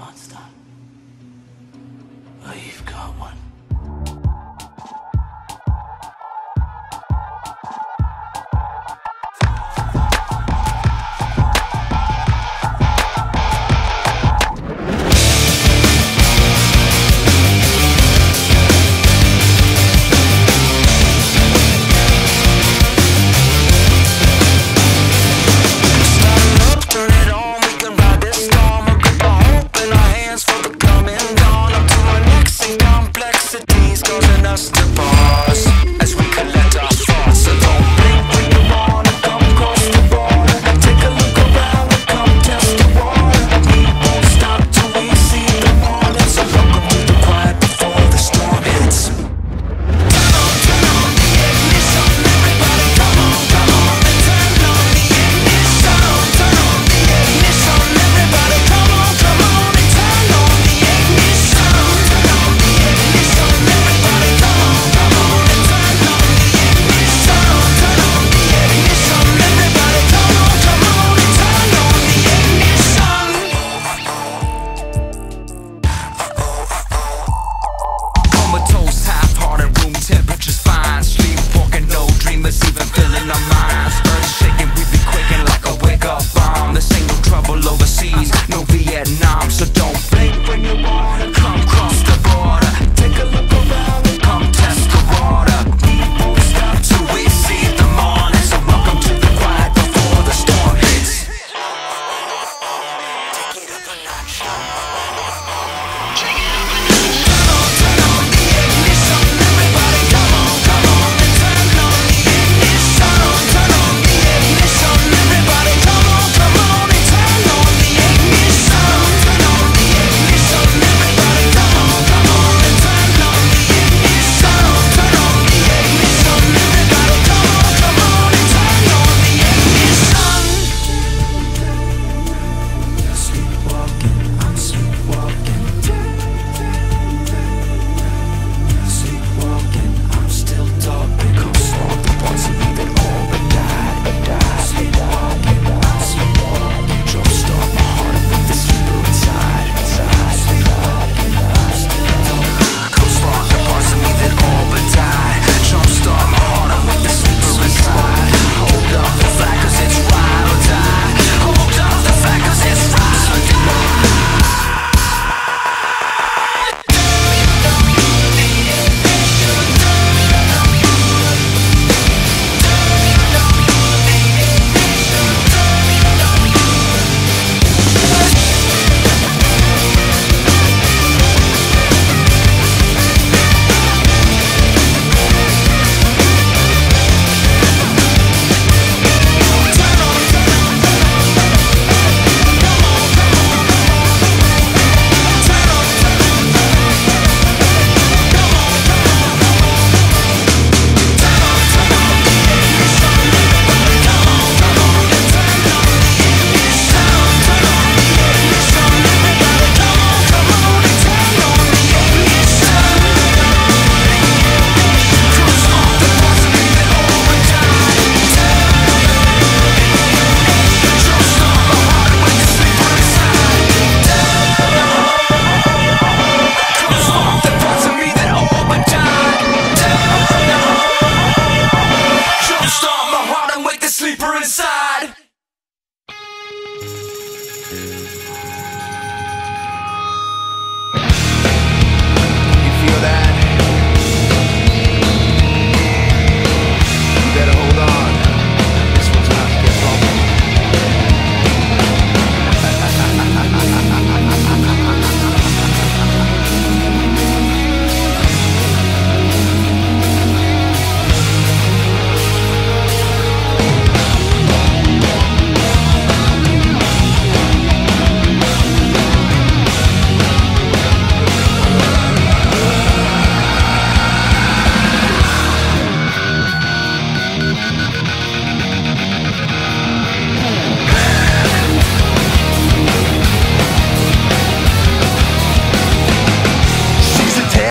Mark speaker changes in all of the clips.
Speaker 1: monster. you've got one.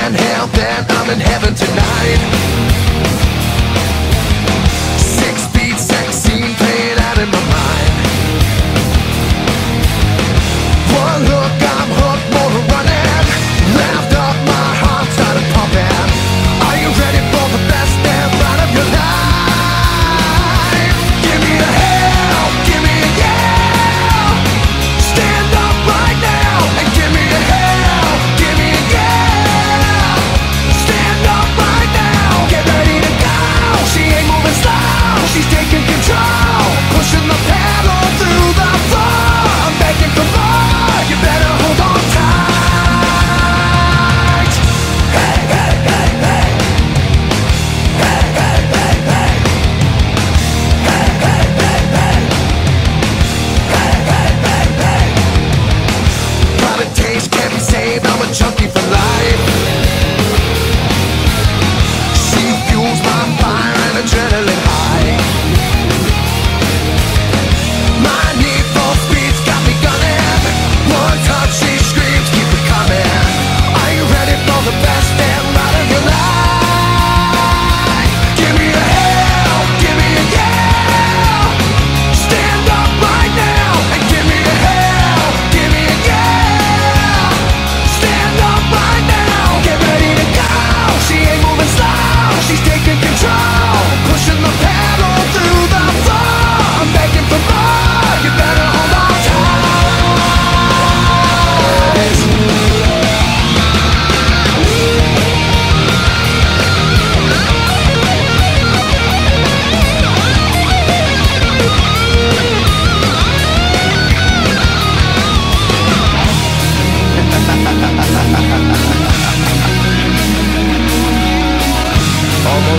Speaker 2: in
Speaker 3: hell, then I'm in heaven tonight.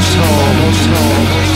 Speaker 3: almost home, almost home.